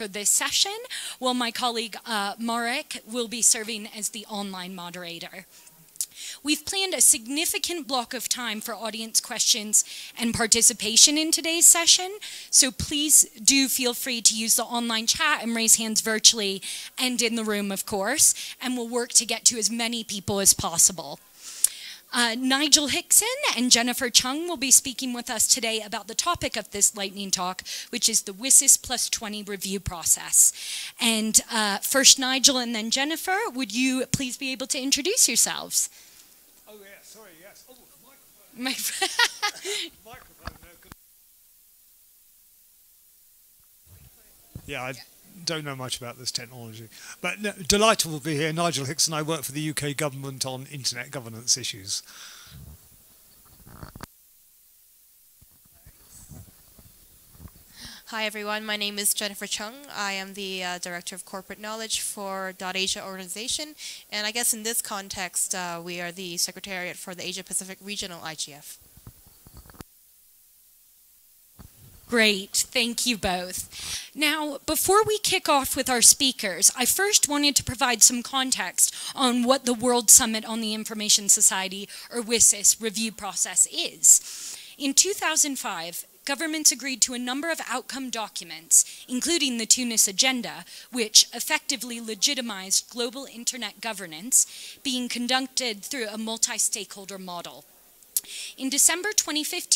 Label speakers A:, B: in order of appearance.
A: for this session, while my colleague uh, Marek will be serving as the online moderator. We've planned a significant block of time for audience questions and participation in today's session, so please do feel free to use the online chat and raise hands virtually and in the room, of course, and we'll work to get to as many people as possible. Uh, Nigel Hickson and Jennifer Chung will be speaking with us today about the topic of this lightning talk, which is the WSIS plus 20 review process. And uh, first Nigel and then Jennifer, would you please be able to introduce yourselves?
B: Oh yeah, sorry, yes. Oh, the microphone. microphone. No, yeah, I don't know much about this technology, but no, delighted to be here. Nigel Hickson. I work for the UK government on internet governance issues.
C: Hi everyone, my name is Jennifer Chung. I am the uh, Director of Corporate Knowledge for .Asia organization, and I guess in this context, uh, we are the Secretariat for the Asia Pacific Regional IGF.
A: Great, thank you both. Now, before we kick off with our speakers, I first wanted to provide some context on what the World Summit on the Information Society, or WSIS, review process is. In 2005, governments agreed to a number of outcome documents, including the Tunis Agenda, which effectively legitimized global internet governance being conducted through a multi-stakeholder model. In December 2015,